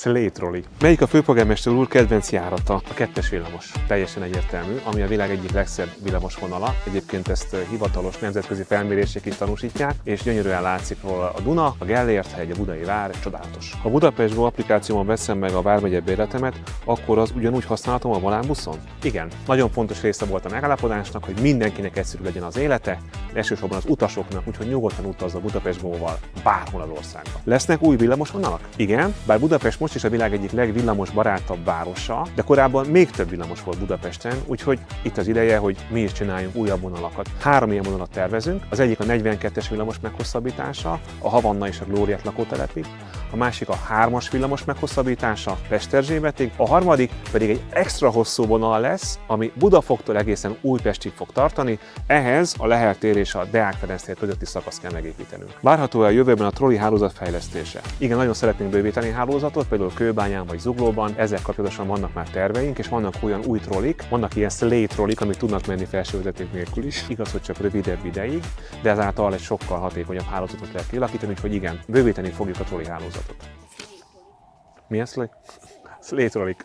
Szlétroli. Melyik a főpolgármester úr kedvenc járata? A kettes villamos. Teljesen egyértelmű, ami a világ egyik legszebb villamos vonala. Egyébként ezt hivatalos nemzetközi felmérések is tanúsítják, és gyönyörűen látszik róla a Duna, a Gellért hegy, a Budai vár, csodálatos. Ha Budapest Go applikációban veszem meg a Vármegye bérletemet, akkor az ugyanúgy használhatom a volánbuszon? Igen. Nagyon fontos része volt a megállapodásnak, hogy mindenkinek egyszerű legyen az élete, elsősorban az utasoknak, úgyhogy nyugodtan utazza Budapest Go-val bárhol az országban. Lesznek új villamosvonalak? Igen, bár Budapest most is a világ egyik legvillamos barátabb városa, de korábban még több villamos volt Budapesten, úgyhogy itt az ideje, hogy mi is csináljunk újabb vonalakat. Három ilyen vonalat tervezünk, az egyik a 42-es villamos meghosszabbítása, a Havanna és a Glóriát lakótelepig, a másik a hármas villamos meghosszabbítása Pesterzsébetig, a harmadik pedig egy extra hosszú vonal lesz, ami Budafoktól egészen Újpestig fog tartani, ehhez a Lehel tér és a Deák Ferenc tér közötti szakaszt kell megépítenünk. Várható a jövőben a troli hálózat fejlesztése. Igen, nagyon szeretnénk bővíteni hálózatot, például Kőbányán vagy Zuglóban, ezzel kapcsolatosan vannak már terveink, és vannak olyan új trolik, vannak ilyen slate trolik, amik tudnak menni felsővezeték nélkül is. Igaz, hogy csak rövidebb ideig, de ezáltal egy sokkal hatékonyabb hálózatot lehet kialakítani, úgyhogy igen, bővíteni fogjuk a troli hálózatot. Mi ez, Slate? Slate trolik.